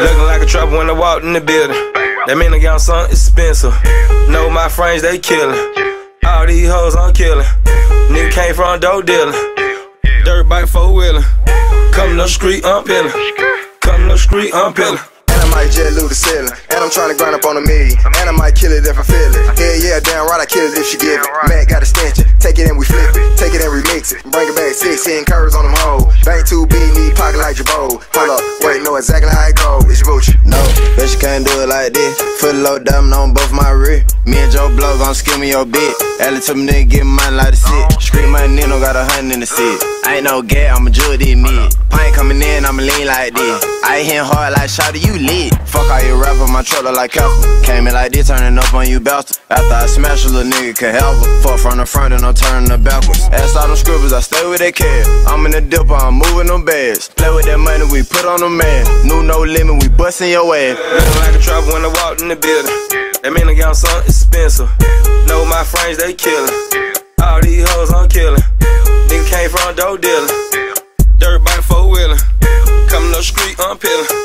Looking like a trouble when I walked in the building. That mean I got something expensive. Know my friends, they killin'. All these hoes I'm killin'. Nigga came from dope dealing. Dirt bike four wheeling. Come to the street, I'm peeling. Come to the street, I'm peeling. And I might jet loot the ceiling. And I'm trying to grind up on a million. And I might kill it if I feel it. Yeah, yeah, damn right, I kill it if she give it. Matt got a stench. Take it and we flip it. Take it and remix it. Bring it hitting curves on them hoes. Bank too big, need pocket like Jabot. Hold up, wait, know exactly how it go. It's your Gucci. No, bet you can't do it like this. Foot low diamond on both my rear. Me and Joe Blow gon' skill me your bit. Ellie to me nigga get money like a sit. Scream my Nino got a hundred in the seat. I ain't no gay, I'm a jewel this mid. Lean like this. I hitting hard like Shotty, you lit. Fuck all you rapper, my look like Casper. Came in like this, turning up on you bastard. After I smash a little nigga could help her. Fuck from the front and I'm turning her backwards. Ass all them scribbles, I stay with that cash. I'm in the dipper, I'm moving them bags. Play with that money, we put on the man. New no limit, we bustin' your ass. Looking like a trouble when I walked in the building. That mean I got something expensive. Know my friends, they killin'. All these hoes I'm killin'. pill.